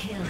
kill.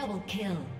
Double kill.